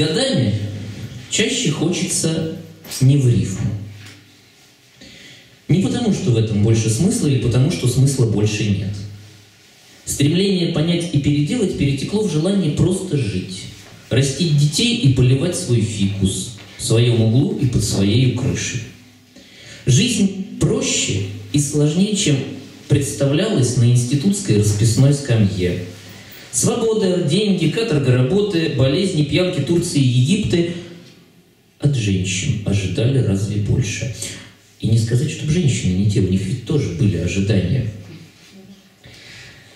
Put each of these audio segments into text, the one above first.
годами чаще хочется не в рифму. Не потому, что в этом больше смысла, или потому, что смысла больше нет. Стремление понять и переделать перетекло в желание просто жить, растить детей и поливать свой фикус в своем углу и под своей крышей. Жизнь проще и сложнее, чем представлялась на институтской расписной скамье. Свобода, деньги, каторга работы, болезни, пьянки Турции и Египты от женщин ожидали разве больше. И не сказать, чтобы женщины не те, у них ведь тоже были ожидания.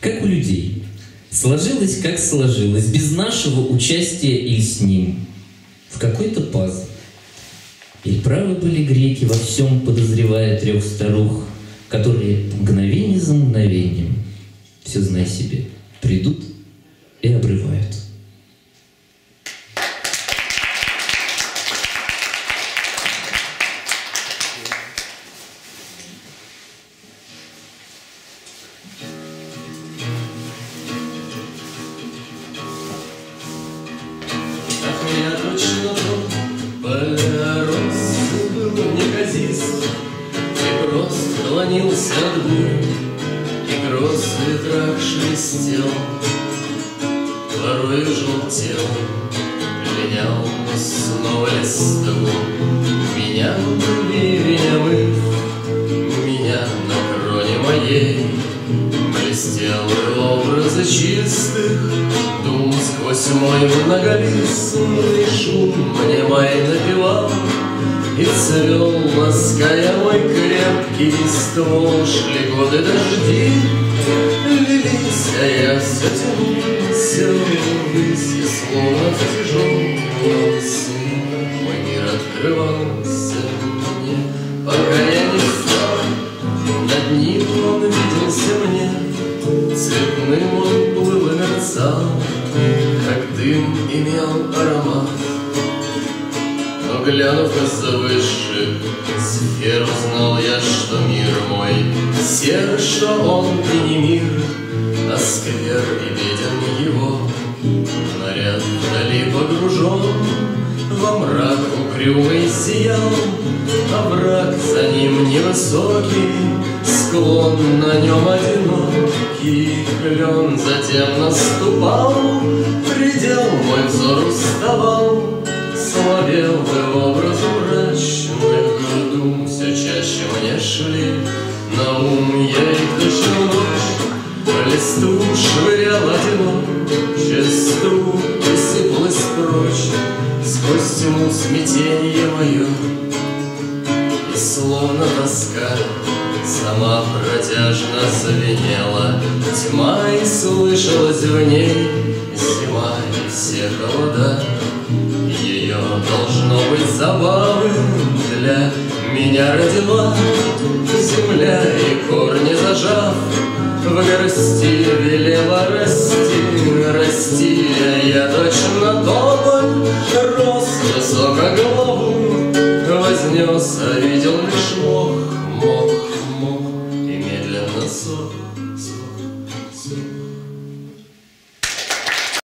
Как у людей. Сложилось, как сложилось, без нашего участия или с ним. В какой-то пазл. И правы были греки во всем, подозревая трех старух, которые мгновение за мгновением, все знай себе, придут и обрывают. уклонился от бурь, И гроз в ветрах шелестел, Порой желтел, пленял снова листву. Меня омыв, Меня на кроне моей Блестелы образы чистых Дум сквозь мой многолистный шум Мне май напевал и цвел, лаская мой крепкий ствол, Шли годы дожди, а я все тянулся ввысь, И словно в тяжелом сне мой мир открывался мне, Пока я не встал, над ним он виделся мне, Цветным он плыл и мерцал, как дым имел аромат. Глянув из-за высших сфер, узнал я, что мир мой что он и не мир, сквер и беден его. Наряд вдали погружен, во мрак угрюмый сиял, а враг за ним невысокий, склон на нем одинокий клен. Затем наступал, предел мой взор уставал, Слабел бы ночь, листу швырял одинок. Часту посыпалась прочь Сквозь тьму смятенье мое И словно тоска Сама протяжно звенела. Тьма и слышалась в ней Зима и все холода. Ее должно быть забавы для меня родила Земля В горсти велела расти, расти а Я точно тополь рос высоко голову Вознес, а